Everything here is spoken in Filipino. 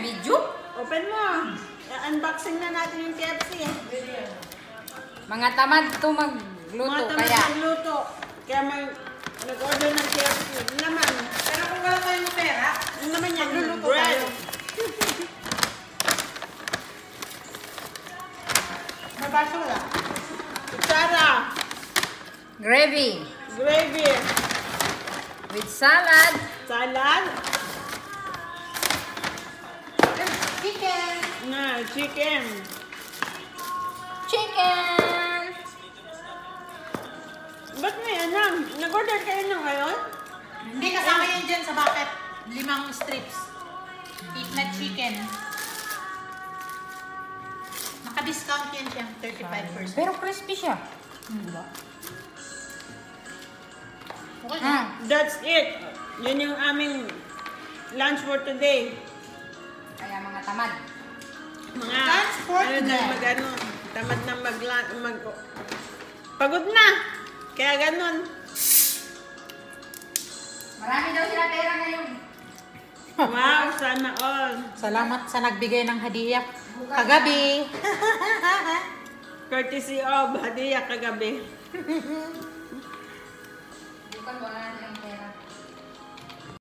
Open mo. unboxing na natin yung KFC. Mga tamad to magluto, Mga tamad kaya. magluto. Kaya may nag-order ng KFC. Ano naman? Pero kung wala tayong pera, Ano naman yan? Bread. tayo. mabasa wala. Kutsara. Gravy Gravy. with salad. Salad. Na, chicken. Chicken! Ba't may anam? Nag-order kayo ng ngayon? Hindi kasama yan dyan sa bucket. Limang strips. Eat na chicken. Naka-discount yan siya. 35%. Pero crispy siya. Okay na. Ah, That's it. Yun yung aming lunch for today. kaya mga tamad. Mga, for ano na, today. mag ano, tamad na mag, mag, pagod na. Kaya ganun. Marami daw sila pera ngayon. Wow, sana all. Salamat sa nagbigay ng hadiah kagabi. Courtesy of Hadiya kagabi. Bukan wala